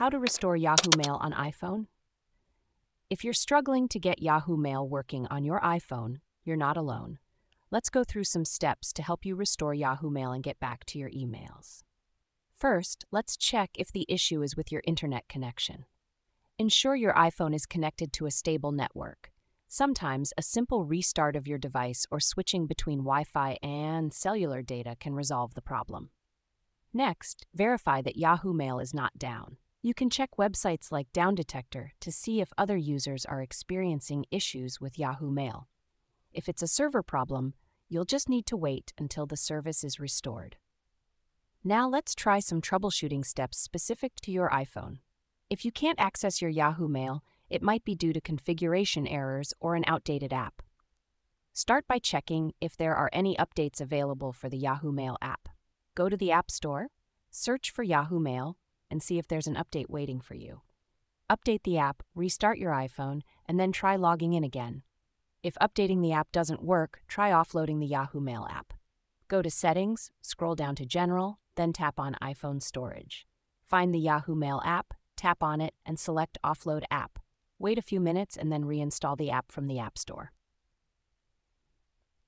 How to restore Yahoo Mail on iPhone? If you're struggling to get Yahoo Mail working on your iPhone, you're not alone. Let's go through some steps to help you restore Yahoo Mail and get back to your emails. First, let's check if the issue is with your internet connection. Ensure your iPhone is connected to a stable network. Sometimes a simple restart of your device or switching between Wi Fi and cellular data can resolve the problem. Next, verify that Yahoo Mail is not down. You can check websites like Down Detector to see if other users are experiencing issues with Yahoo Mail. If it's a server problem, you'll just need to wait until the service is restored. Now let's try some troubleshooting steps specific to your iPhone. If you can't access your Yahoo Mail, it might be due to configuration errors or an outdated app. Start by checking if there are any updates available for the Yahoo Mail app. Go to the App Store, search for Yahoo Mail, and see if there's an update waiting for you. Update the app, restart your iPhone, and then try logging in again. If updating the app doesn't work, try offloading the Yahoo Mail app. Go to Settings, scroll down to General, then tap on iPhone Storage. Find the Yahoo Mail app, tap on it, and select Offload App. Wait a few minutes and then reinstall the app from the App Store.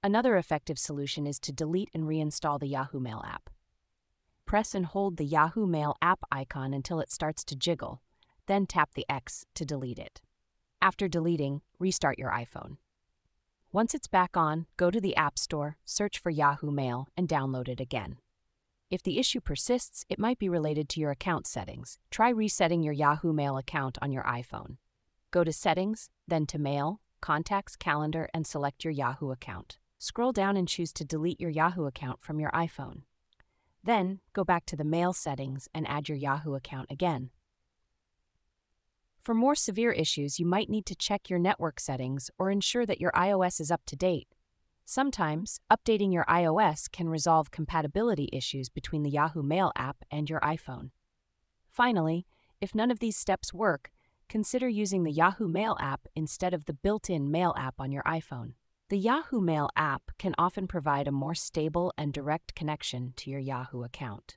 Another effective solution is to delete and reinstall the Yahoo Mail app press and hold the Yahoo Mail app icon until it starts to jiggle, then tap the X to delete it. After deleting, restart your iPhone. Once it's back on, go to the App Store, search for Yahoo Mail, and download it again. If the issue persists, it might be related to your account settings. Try resetting your Yahoo Mail account on your iPhone. Go to Settings, then to Mail, Contacts, Calendar, and select your Yahoo account. Scroll down and choose to delete your Yahoo account from your iPhone. Then go back to the Mail settings and add your Yahoo account again. For more severe issues, you might need to check your network settings or ensure that your iOS is up to date. Sometimes, updating your iOS can resolve compatibility issues between the Yahoo Mail app and your iPhone. Finally, if none of these steps work, consider using the Yahoo Mail app instead of the built in Mail app on your iPhone. The Yahoo Mail app can often provide a more stable and direct connection to your Yahoo account.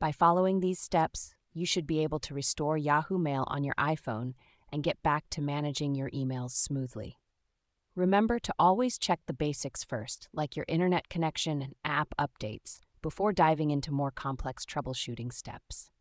By following these steps, you should be able to restore Yahoo Mail on your iPhone and get back to managing your emails smoothly. Remember to always check the basics first, like your internet connection and app updates, before diving into more complex troubleshooting steps.